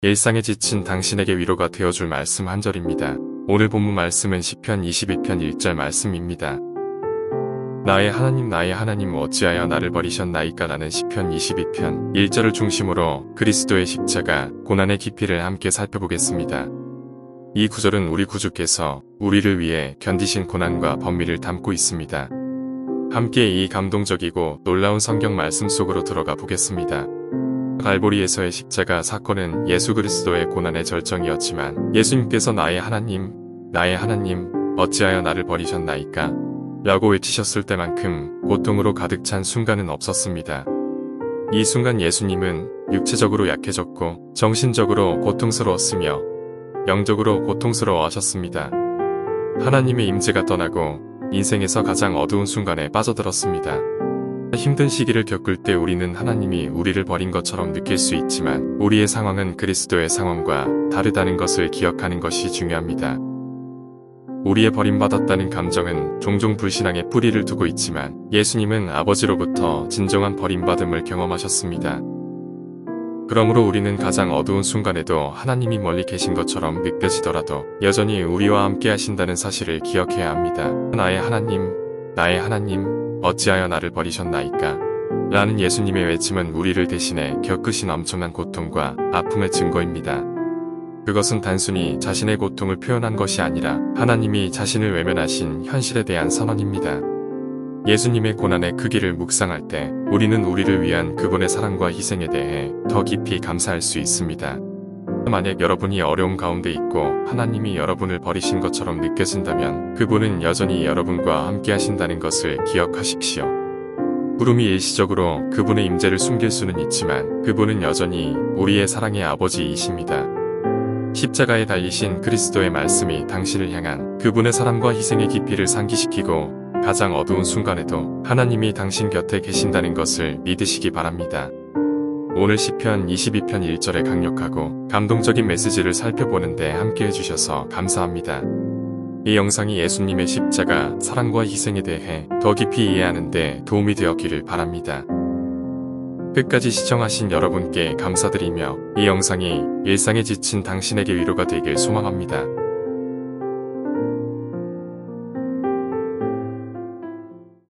일상에 지친 당신에게 위로가 되어줄 말씀 한 절입니다. 오늘 본문 말씀은 시편 22편 1절 말씀입니다. 나의 하나님 나의 하나님 어찌하여 나를 버리셨나이까 라는 시편 22편 1절을 중심으로 그리스도의 십자가 고난의 깊이를 함께 살펴보겠습니다. 이 구절은 우리 구주께서 우리를 위해 견디신 고난과 범위를 담고 있습니다. 함께 이 감동적이고 놀라운 성경 말씀 속으로 들어가 보겠습니다. 갈보리에서의 십자가 사건은 예수 그리스도의 고난의 절정이었지만 예수님께서 나의 하나님, 나의 하나님, 어찌하여 나를 버리셨나이까? 라고 외치셨을 때만큼 고통으로 가득 찬 순간은 없었습니다. 이 순간 예수님은 육체적으로 약해졌고 정신적으로 고통스러웠으며 영적으로 고통스러워 하셨습니다. 하나님의 임재가 떠나고 인생에서 가장 어두운 순간에 빠져들었습니다. 힘든 시기를 겪을 때 우리는 하나님이 우리를 버린 것처럼 느낄 수 있지만 우리의 상황은 그리스도의 상황과 다르다는 것을 기억하는 것이 중요합니다. 우리의 버림받았다는 감정은 종종 불신앙의 뿌리를 두고 있지만 예수님은 아버지로부터 진정한 버림받음을 경험하셨습니다. 그러므로 우리는 가장 어두운 순간에도 하나님이 멀리 계신 것처럼 느껴지더라도 여전히 우리와 함께 하신다는 사실을 기억해야 합니다. 나의 하나님, 나의 하나님, 어찌하여 나를 버리셨나이까? 라는 예수님의 외침은 우리를 대신해 겪으신 엄청난 고통과 아픔의 증거입니다. 그것은 단순히 자신의 고통을 표현한 것이 아니라 하나님이 자신을 외면하신 현실에 대한 선언입니다. 예수님의 고난의 크기를 묵상할 때 우리는 우리를 위한 그분의 사랑과 희생에 대해 더 깊이 감사할 수 있습니다. 만약 여러분이 어려움 가운데 있고 하나님이 여러분을 버리신 것처럼 느껴진다면 그분은 여전히 여러분과 함께 하신다는 것을 기억하십시오. 구름이 일시적으로 그분의 임재를 숨길 수는 있지만 그분은 여전히 우리의 사랑의 아버지이십니다. 십자가에 달리신 그리스도의 말씀이 당신을 향한 그분의 사랑과 희생의 깊이를 상기시키고 가장 어두운 순간에도 하나님이 당신 곁에 계신다는 것을 믿으시기 바랍니다. 오늘 시편 22편 1절의 강력하고 감동적인 메시지를 살펴보는데 함께 해주셔서 감사합니다. 이 영상이 예수님의 십자가, 사랑과 희생에 대해 더 깊이 이해하는데 도움이 되었기를 바랍니다. 끝까지 시청하신 여러분께 감사드리며 이 영상이 일상에 지친 당신에게 위로가 되길 소망합니다.